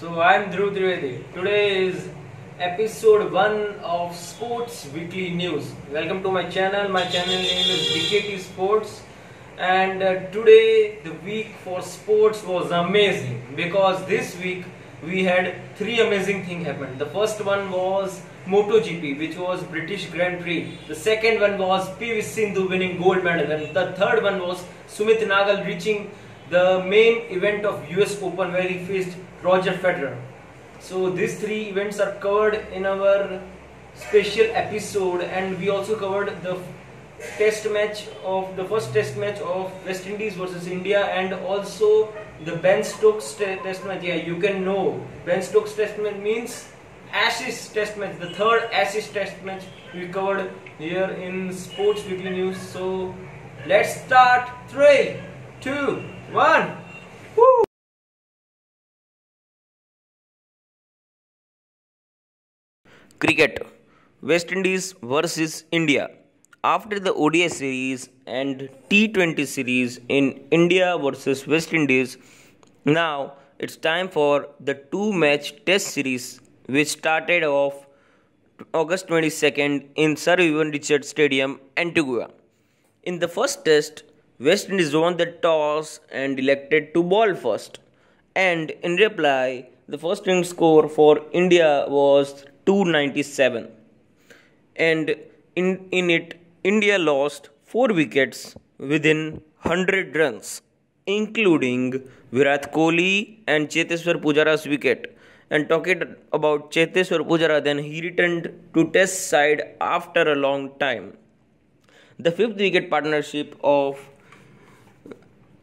So I'm Dhruv Trivedi. Today is episode 1 of Sports Weekly News. Welcome to my channel. My channel name is DKT Sports. And uh, today the week for sports was amazing because this week we had three amazing things happen. The first one was MotoGP, which was British Grand Prix. The second one was PV Sindhu winning gold medal, and the third one was Sumit Nagal reaching the main event of US Open where he faced Roger Federer. So these three events are covered in our special episode, and we also covered the test match of the first test match of West Indies versus India and also the Ben Stokes test match. Yeah, you can know Ben Stokes test match means Ashes test match, the third Ashes test match we covered here in Sports Weekly News. So let's start. Three, two, one. Woo! Cricket West Indies versus India. After the ODI series and T20 series in India versus West Indies, now it's time for the two match test series which started off August 22nd in Sir Vivian Richards Stadium, Antigua. In the first test, West Indies won the toss and elected to ball first. And in reply, the first inning score for India was 297. And in, in it, India lost 4 wickets within 100 runs, including Virat Kohli and Cheteshwar Pujara's wicket. And talking about Cheteshwar Pujara, then he returned to Test side after a long time. The fifth wicket partnership of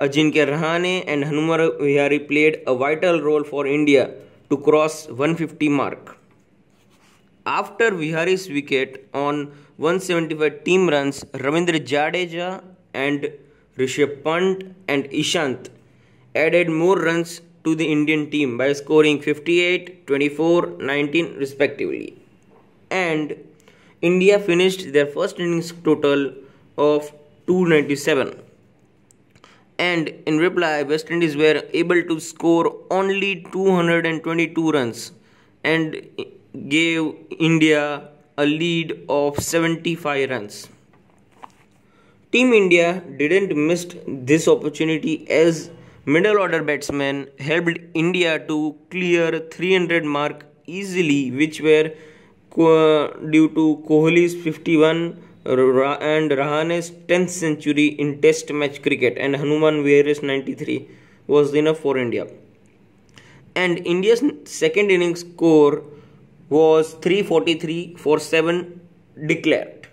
Ajinkya Rahane and Hanuman Vihari played a vital role for India to cross 150 mark. After Vihari's wicket on 175 team runs, Ravindra Jadeja and Rishabh Pant and Ishant added more runs to the Indian team by scoring 58, 24, 19 respectively. And India finished their first innings total of 297. And in reply, West Indies were able to score only 222 runs and gave India a lead of 75 runs. Team India didn't miss this opportunity as middle order batsmen helped India to clear 300 mark easily which were due to Kohli's 51 and Rahane's 10th century in test match cricket and Hanuman Vihari's 93 was enough for India. And India's second innings score was 343 for 7 declared.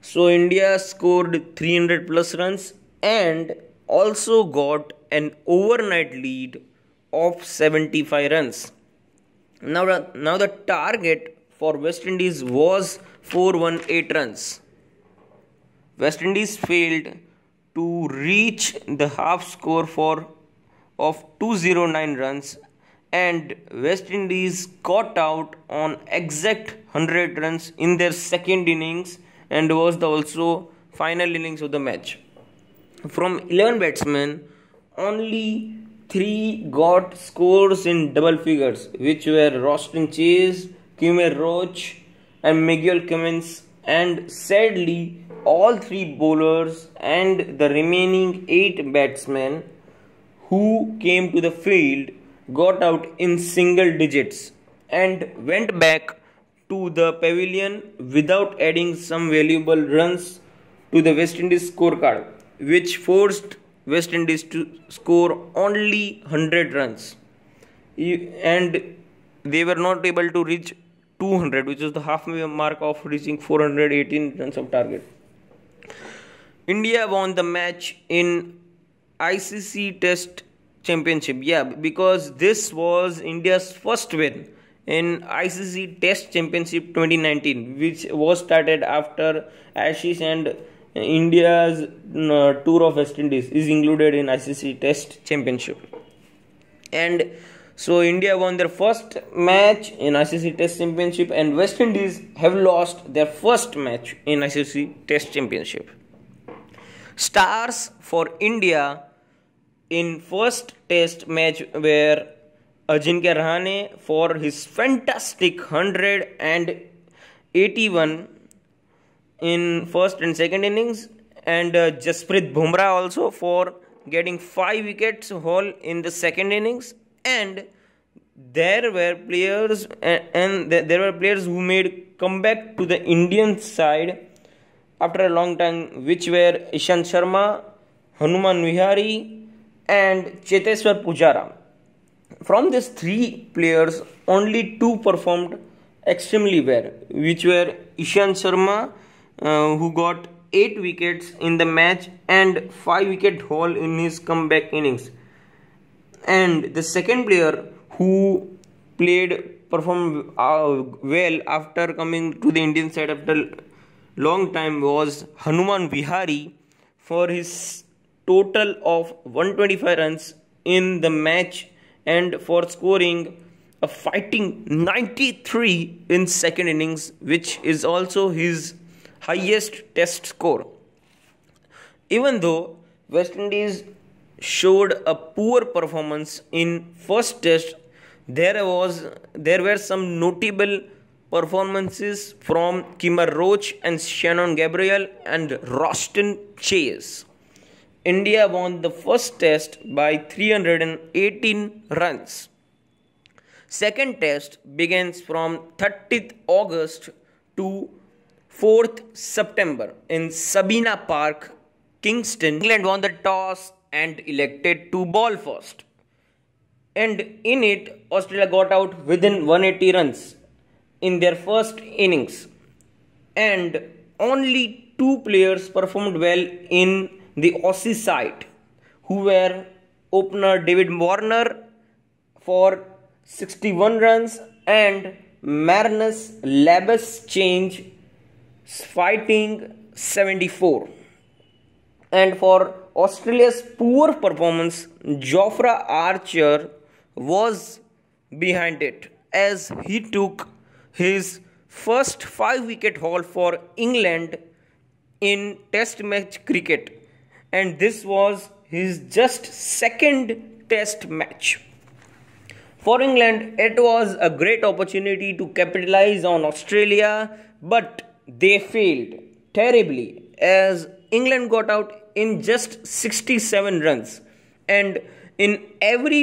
So India scored 300 plus runs and also got an overnight lead of 75 runs. Now, now the target for West Indies was 418 runs. West Indies failed to reach the half score for of 209 runs and West Indies got out on exact 100 runs in their second innings and was the also final innings of the match. From 11 batsmen, only 3 got scores in double figures, which were Roston Chase, Kemar Roach, and Miguel Cummins. And sadly, all three bowlers and the remaining 8 batsmen who came to the field got out in single digits and went back to the pavilion without adding some valuable runs to the West Indies scorecard, which forced West Indies to score only 100 runs. And they were not able to reach 200, which is the halfway mark of reaching 418 runs of target. India won the match in ICC Test Championship. Yeah, because this was India's first win in ICC Test Championship 2019, which was started after Ashes and India's uh, tour of West Indies is included in ICC Test Championship. And so India won their first match in ICC Test Championship, and West Indies have lost their first match in ICC Test Championship. Stars for India in first test match were Ajinkya Rahane for his fantastic 181 in first and second innings and uh, Jasprit Bumrah also for getting 5 wickets haul in the second innings and there were players and there were players who made comeback to the Indian side after a long time which were Ishan Sharma, Hanuman Vihari and Cheteshwar Pujara. From these three players only two performed extremely well which were Ishan Sharma uh, who got 8 wickets in the match and 5 wicket haul in his comeback innings and the second player who played performed uh, well after coming to the Indian side after long time was Hanuman Vihari for his total of 125 runs in the match and for scoring a fighting 93 in second innings which is also his highest test score. Even though west indies showed a poor performance in first test there was there were some notable performances from Kemar Roach and Shannon Gabriel and Roston Chase. India won the first test by 318 runs. Second test begins from 30th August to 4th September in Sabina Park, Kingston. England won the toss and elected to ball first and in it Australia got out within 180 runs in their first innings. And only two players performed well in the Aussie side who were opener David Warner for 61 runs and Marinus Labuschagne fighting 74 and for Australia's poor performance Jofra Archer was behind it as he took his first 5 wicket haul for England in test match cricket and this was his just second test match. For England, it was a great opportunity to capitalize on Australia, but they failed terribly as England got out in just 67 runs and in every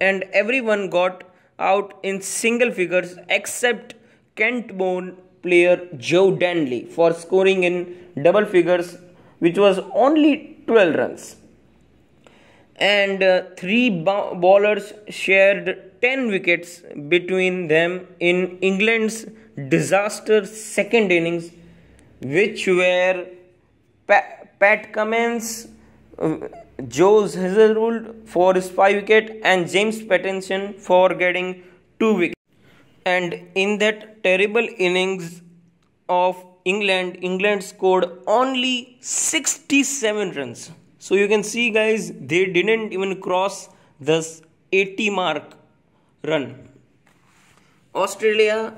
and everyone got out in single figures except Kent born player Joe Denley for scoring in double figures, which was only 12 runs. And uh, three bowlers shared 10 wickets between them in England's disaster second innings, which were Pat, Pat Cummins. Uh, Joe Hazlewood for his 5 wicket and James Pattinson for getting 2 wickets. And in that terrible innings of England, England scored only 67 runs. So you can see guys, they didn't even cross this 80 mark run. Australia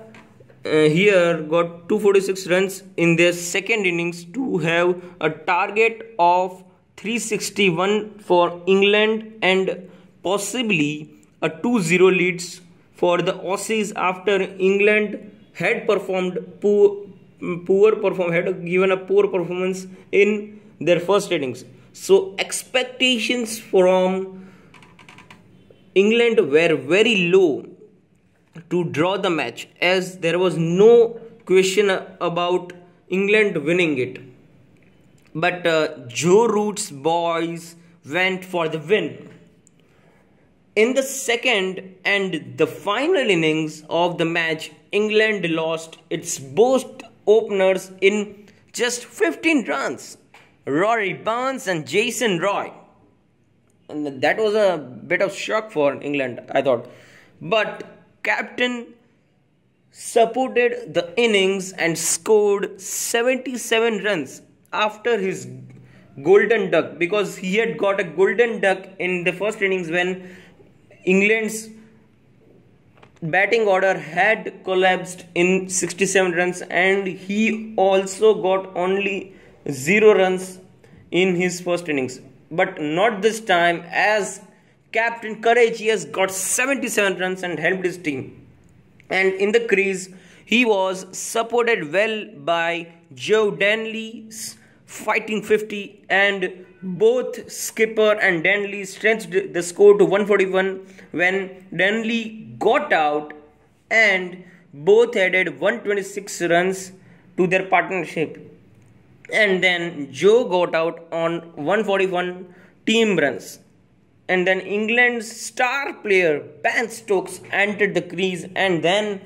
uh, here got 246 runs in their second innings to have a target of 361 for England and possibly a 2-0 leads for the Aussies after England had performed poor, poor perform had given a poor performance in their first innings. So expectations from England were very low to draw the match as there was no question about England winning it but uh, Joe Root's boys went for the win. In the second and the final innings of the match, England lost its both openers in just 15 runs. Rory Burns and Jason Roy. And that was a bit of shock for England, I thought. But captain supported the innings and scored 77 runs after his golden duck because he had got a golden duck in the first innings when England's batting order had collapsed in 67 runs and he also got only 0 runs in his first innings but not this time as captain courageous got 77 runs and helped his team. And in the crease, he was supported well by Joe Denley's fighting 50 and both skipper and Denley stretched the score to 141 when Denley got out and both added 126 runs to their partnership and then Joe got out on 141 team runs. And then England's star player Ben Stokes entered the crease and then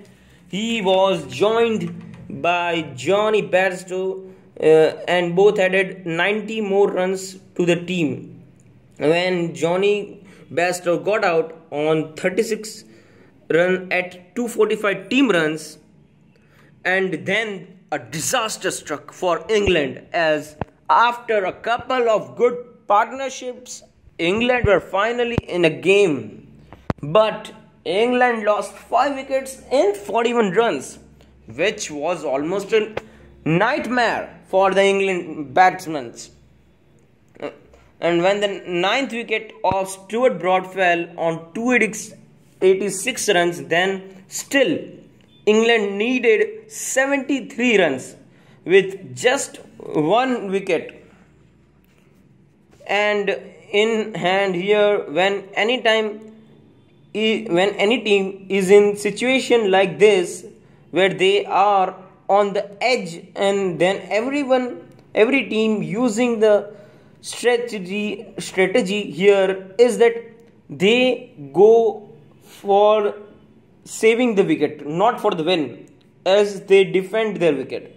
he was joined by Jonny Bairstow Uh, and both added 90 more runs to the team. When Jonny Bairstow got out on 36 run at 245 team runs and then a disaster struck for England as after a couple of good partnerships, England were finally in a game. But England lost 5 wickets in 41 runs, which was almost a nightmare for the England batsmen. And when the ninth wicket of Stuart Broad fell on 286 runs, then still England needed 73 runs with just one wicket. And in hand here, when any time, when any team is in situation like this, where they are on the edge, and then everyone, every team using the strategy strategy here is that they go for saving the wicket, not for the win, as they defend their wicket.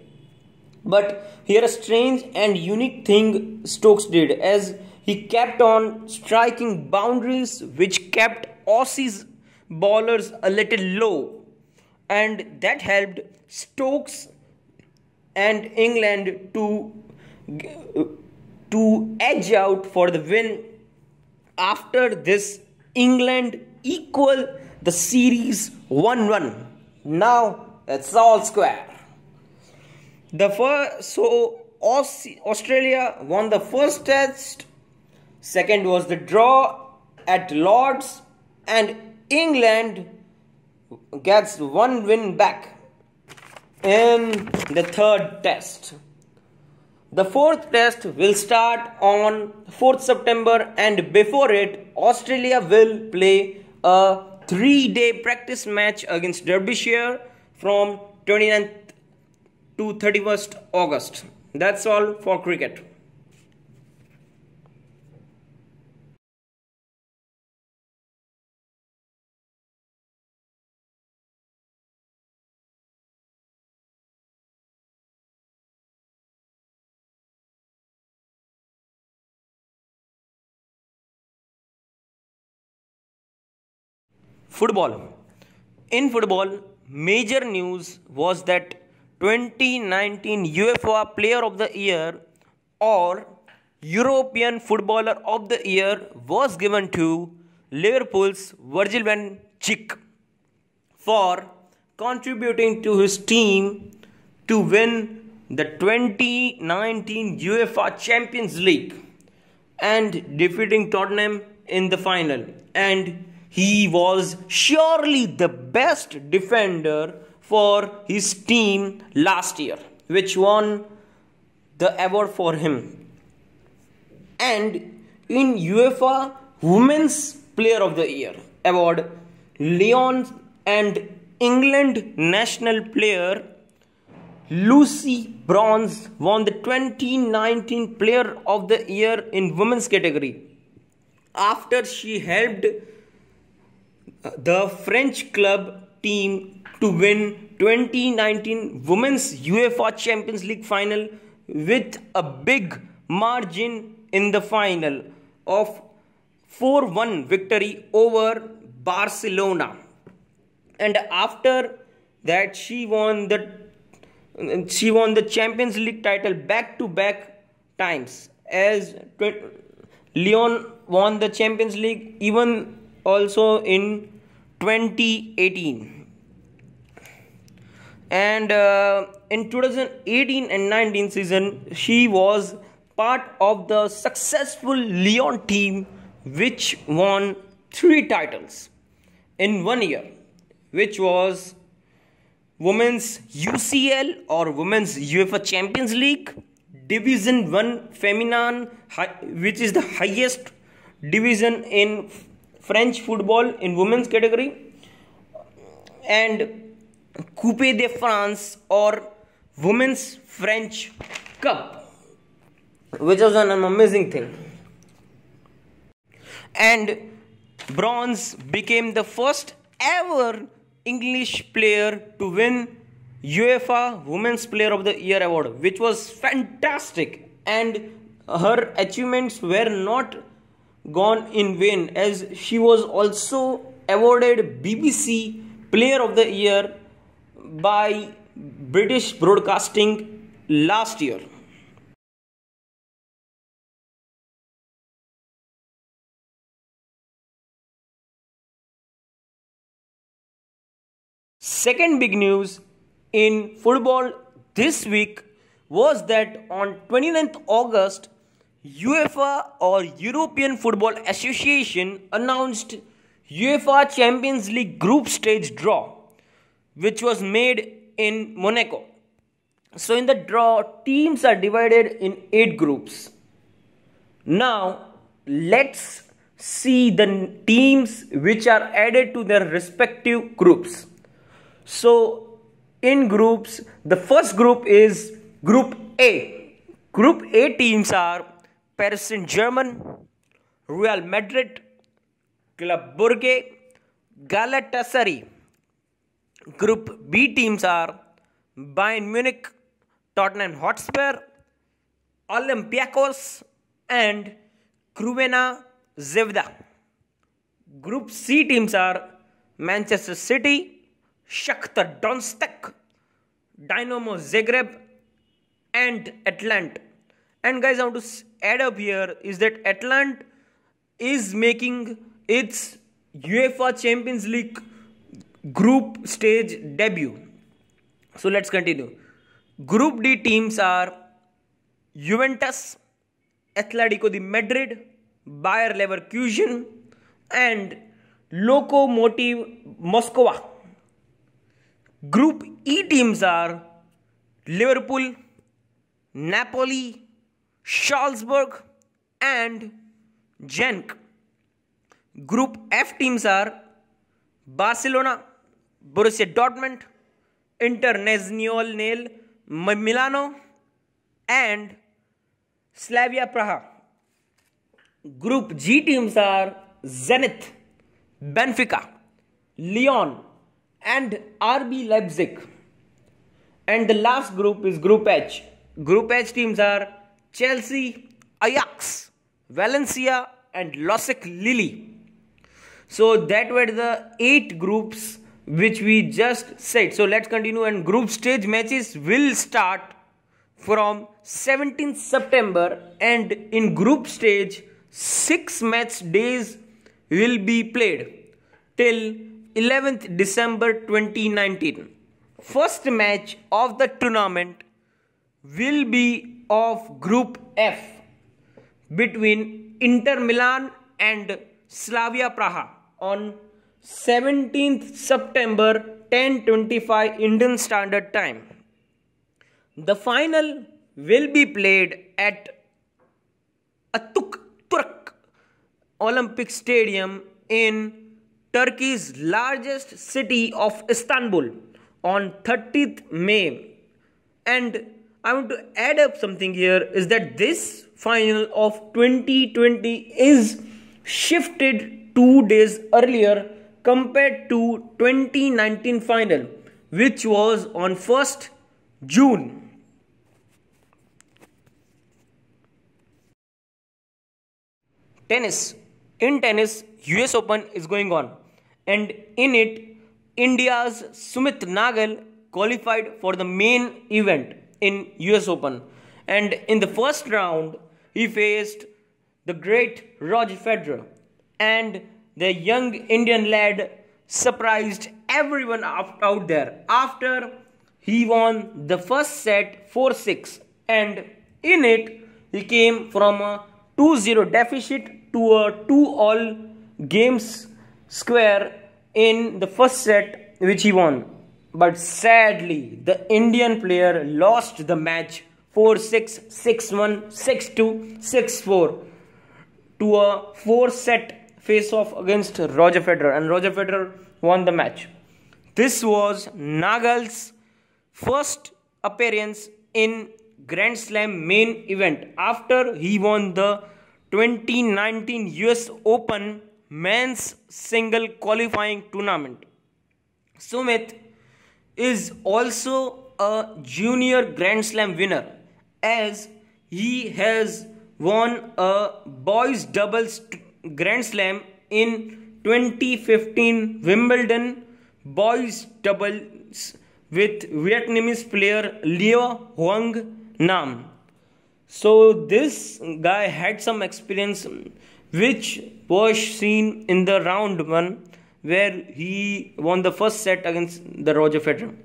But here a strange and unique thing Stokes did as he kept on striking boundaries which kept Aussies bowlers a little low and that helped Stokes and England to to edge out for the win after this England equal the series 1 1. Now it's all square. The first, so Australia won the first test, second was the draw at Lords, and England gets one win back in the third test. The fourth test will start on 4th September, and before it, Australia will play a three day practice match against Derbyshire from 29th to 31st August. That's all for cricket. Football. In football, major news was that 2019 UEFA Player of the Year or European Footballer of the Year was given to Liverpool's Virgil van Dijk for contributing to his team to win the 2019 UEFA Champions League and defeating Tottenham in the final and he was surely the best defender for his team last year, which won the award for him. And in UEFA Women's Player of the Year award, Lyon and England national player Lucy Bronze won the 2019 Player of the Year in Women's category after she helped the French club team to win 2019 Women's UEFA Champions League final with a big margin in the final of 4-1 victory over Barcelona. And after that she won the she won the Champions League title back to back times as Lyon won the Champions League even also in 2018 and uh, in 2018 and 19 season she was part of the successful Lyon team which won three titles in one year, which was Women's UCL or Women's UEFA Champions League, Division 1 Feminine, which is the highest division in French football in women's category, and Coupe de France or Women's French Cup, which was an amazing thing. And bronze became the first ever English player to win UEFA Women's Player of the Year award, which was fantastic. And her achievements were not gone in vain, as she was also awarded BBC Player of the Year by British Broadcasting last year. Second big news in football this week was that on 29th August, UEFA or European Football Association announced UEFA Champions League group stage draw, which was made in Monaco. So, in the draw, teams are divided in eight groups. Now, let's see the teams which are added to their respective groups. So, in groups, the first group is Group A. Group A teams are Paris Saint Germain, Real Madrid, Club Brugge, Galatasaray. Group B teams are Bayern Munich, Tottenham Hotspur, Olympiacos, and Crvena Zvezda. Group C teams are Manchester City, Shakhtar Donetsk, Dynamo Zagreb, and Atalanta. And guys, I want to add up here is that Atalanta is making its UEFA Champions League group stage debut. So let's continue. Group D teams are Juventus, Atletico de Madrid, Bayer Leverkusen, and Lokomotiv Moscow. Group E teams are Liverpool, Napoli, Salzburg, and Genk. Group F teams are Barcelona, Borussia Dortmund, Internazionale Milano, and Slavia Praha. Group G teams are Zenit, Benfica, Lyon, and RB Leipzig. And the last group is Group H. Group H teams are Chelsea, Ajax, Valencia, and LOSC Lille. So that were the eight groups which we just said. So let's continue and group stage matches will start from 17th September and in group stage six match days will be played till 11th December 2019. First match of the tournament will be of Group F between Inter Milan and Slavia Praha on 17th September 10:25 Indian Standard Time. The final will be played at Atuk Turk Olympic Stadium in Turkey's largest city of Istanbul on 30th May. And I want to add up something here is that this final of 2020 is shifted two days earlier compared to 2019 final which was on 1st June. Tennis. In tennis, US Open is going on and in it India's Sumit Nagal qualified for the main event in US Open. And in the first round he faced the great Roger Federer. And the young Indian lad surprised everyone out there after he won the first set 4-6 and in it he came from a 2-0 deficit to a 2-all games square in the first set, which he won. But sadly, the Indian player lost the match 4 6, 6 1, 6 2, 6 4 to a 4 set face off against Roger Federer, and Roger Federer won the match. This was Nagal's first appearance in Grand Slam main event after he won the 2019 US Open men's single qualifying tournament. Sumit is also a junior Grand Slam winner as he has won a boys doubles Grand Slam in 2015 Wimbledon boys doubles with Vietnamese player Leo Hoang Nam. So this guy had some experience which was seen in the round one where he won the first set against the Roger Federer.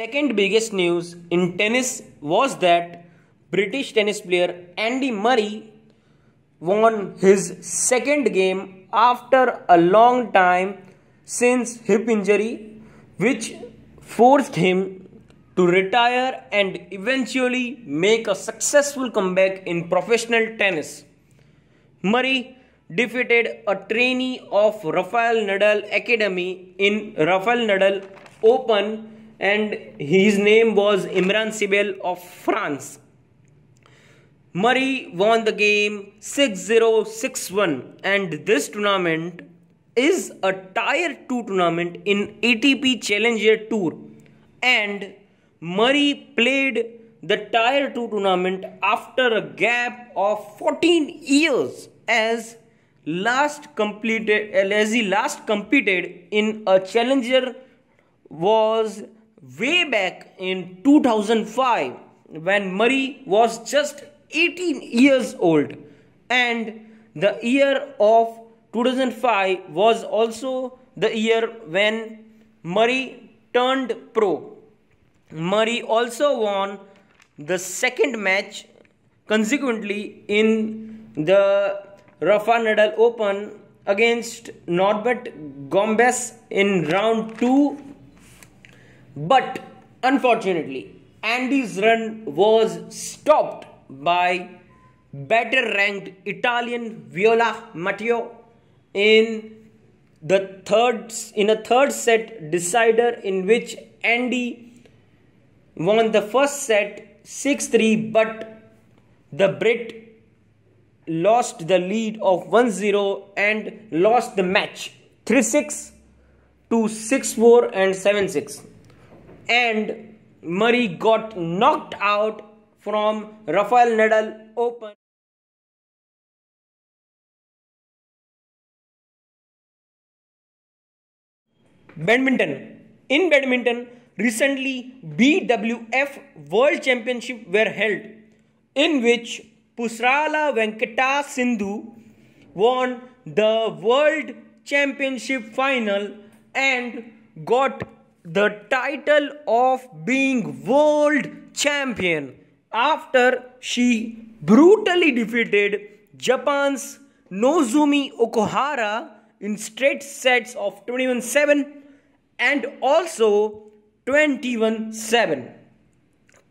Second biggest news in tennis was that British tennis player Andy Murray won his second game after a long time since hip injury which forced him to retire and eventually make a successful comeback in professional tennis. Murray defeated a trainee of Rafael Nadal Academy in Rafael Nadal Open and his name was Imran Sibille of France. Murray won the game 6-0, 6-1 and this tournament is a tier 2 tournament in ATP Challenger Tour and Murray played the Tier 2 tournament after a gap of 14 years as last completed as he last competed in a challenger was way back in 2005 when Murray was just 18 years old. And the year of 2005 was also the year when Murray turned pro. Murray also won the second match consequently in the Rafa Nadal Open against Norbert Gombos in round 2 but unfortunately Andy's run was stopped by better ranked Italian Viola Matteo in the third in a third set decider in which Andy won the first set 6-3 but the Brit lost the lead of 1-0 and lost the match 3-6 to 6-4 and 7-6 and Murray got knocked out from Rafael Nadal Open. Badminton. In badminton recently BWF World Championship were held in which Pusarla Venkata Sindhu won the World Championship final and got the title of being world champion after she brutally defeated Japan's Nozomi Okuhara in straight sets of 21 7 and also 21 7.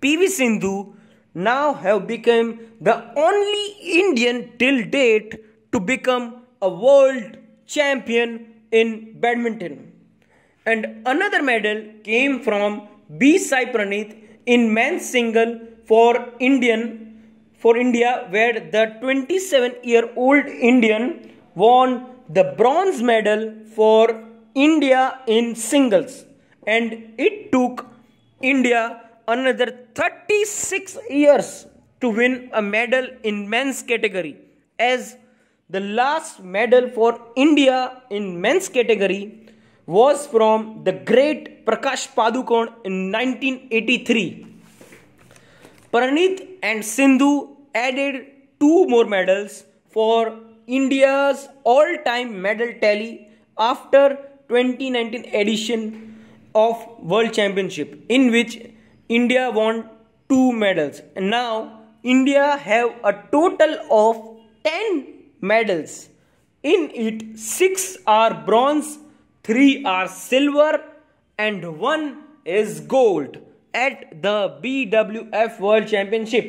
PV Sindhu now have become the only Indian till date to become a world champion in badminton. And another medal came from B Sai Praneeth in men's single for Indian for India where the 27 year old Indian won the bronze medal for India in singles and it took India another 36 years to win a medal in men's category as the last medal for India in men's category was from the great Prakash Padukone in 1983. Praneeth and Sindhu added two more medals for India's all-time medal tally after 2019 edition of World Championship in which India won two medals. Now India have a total of 10 medals. In it, 6 are bronze, 3 are silver, and 1 is gold at the BWF World Championship.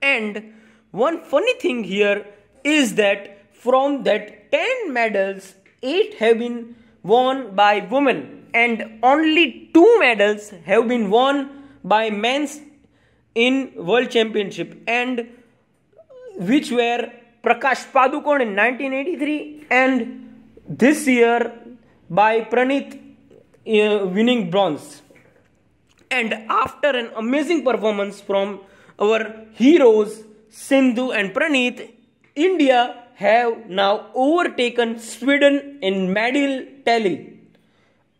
And one funny thing here is that from that 10 medals, 8 have been won by women and only 2 medals have been won by men's in world championship and which were Prakash Padukone in 1983 and this year by Praneeth uh, winning bronze. And after an amazing performance from our heroes Sindhu and Praneeth, India have now overtaken Sweden in medal tally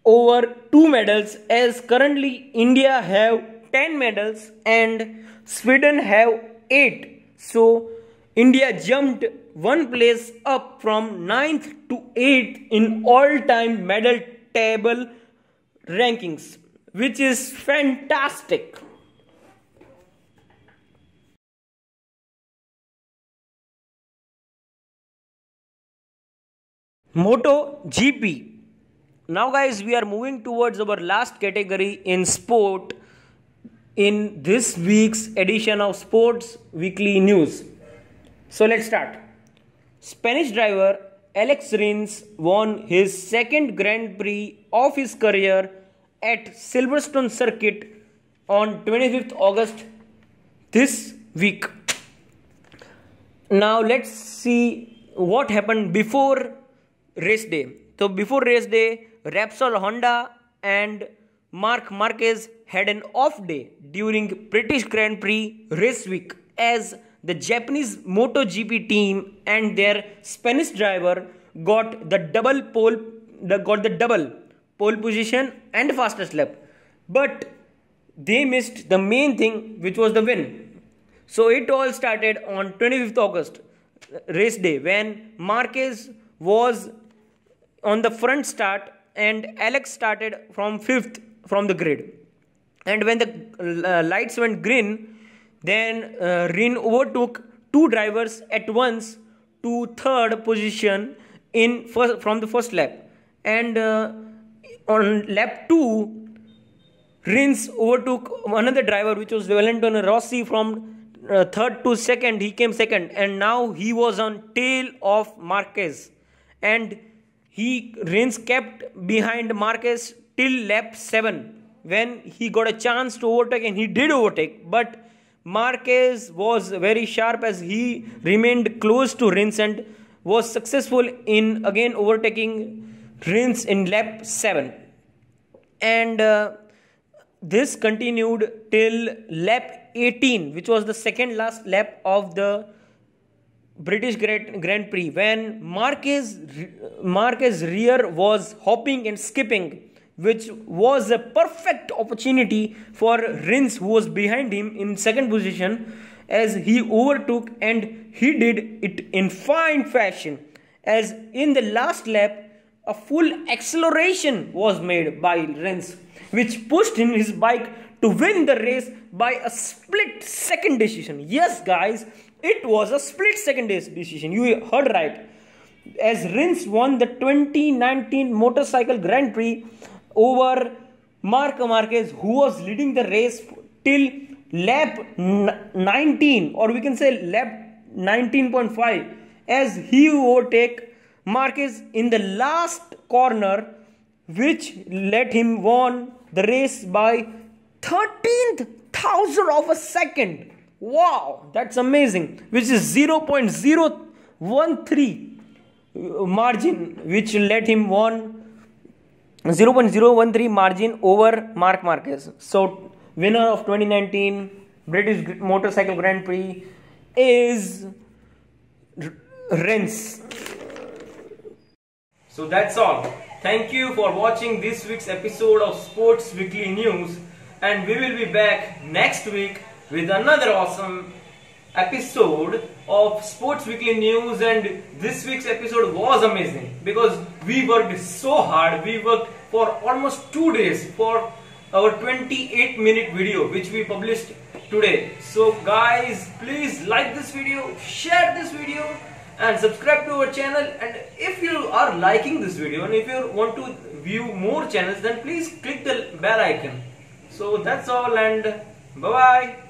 over two medals as currently India have 10 medals and Sweden have 8. So India jumped one place up from 9th to 8th in all time medal table rankings, which is fantastic. Moto GP. Now, guys, we are moving towards our last category in sport in this week's edition of Sports Weekly News. So, let's start. Spanish driver Alex Rins won his second Grand Prix of his career at Silverstone Circuit on 25th August this week. Now, let's see what happened before race day. So before race day, Repsol Honda and Marc Marquez had an off day during British Grand Prix race week as the Japanese MotoGP team and their Spanish driver got the double pole the, got the double pole position and fastest lap. But they missed the main thing which was the win. So it all started on 25th August race day when Marquez was on the front start and Alex started from 5th from the grid. And when the uh, lights went green, then uh, Rin overtook two drivers at once to third position in first, from the first lap. And uh, on lap 2, Rins overtook another driver which was Valentino Rossi from uh, third to second. He came second and now he was on tail of Marquez. And he Rins kept behind Marquez till lap 7 when he got a chance to overtake and he did overtake. But Marquez was very sharp as he remained close to Rins and was successful in again overtaking Rins in lap 7 and uh, this continued till lap 18 which was the second last lap of the British Grand Prix when Marquez, Marquez rear was hopping and skipping which was a perfect opportunity for Rins who was behind him in second position as he overtook and he did it in fine fashion. As in the last lap a full acceleration was made by Rins which pushed him his bike to win the race by a split second decision. Yes guys it was a split second decision. You heard right. As Rins won the 2019 Motorcycle Grand Prix over Marc Marquez, who was leading the race till lap 19, or we can say lap 19.5, as he overtake Marquez in the last corner, which let him won the race by 13th thousand of a second Wow, that's amazing. Which is 0.013 uh, margin, which let him won 0.013 margin over Marc Marquez. So, winner of 2019 British Motorcycle Grand Prix is Rins. So that's all. Thank you for watching this week's episode of Sports Weekly News, and we will be back next week with another awesome episode of Sports Weekly News and this week's episode was amazing because we worked so hard we worked for almost two days for our 28 minute video which we published today. So guys, please like this video, share this video and subscribe to our channel and if you are liking this video and if you want to view more channels then please click the bell icon. So that's all and bye bye.